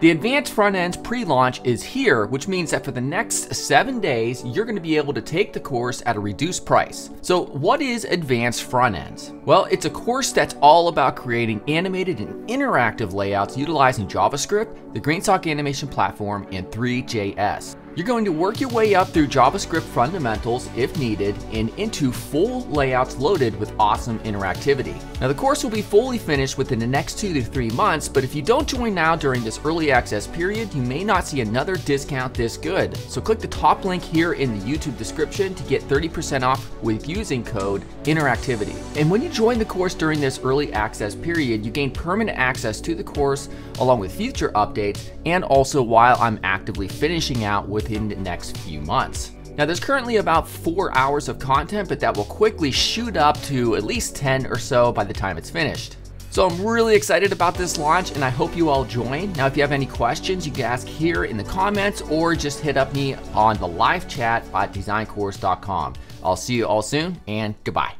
The Advanced Front Ends pre-launch is here, which means that for the next seven days, you're gonna be able to take the course at a reduced price. So what is Advanced Front Ends? Well, it's a course that's all about creating animated and interactive layouts utilizing JavaScript, the GreenSock animation platform, and Three.js. You're going to work your way up through JavaScript fundamentals if needed and into full layouts loaded with awesome interactivity. Now the course will be fully finished within the next two to three months, but if you don't join now during this early access period, you may not see another discount this good. So click the top link here in the YouTube description to get 30% off with using code interactivity. And when you join the course during this early access period, you gain permanent access to the course along with future updates and also while I'm actively finishing out with within the next few months. Now there's currently about four hours of content, but that will quickly shoot up to at least 10 or so by the time it's finished. So I'm really excited about this launch and I hope you all join. Now, if you have any questions, you can ask here in the comments or just hit up me on the live chat at designcourse.com. I'll see you all soon and goodbye.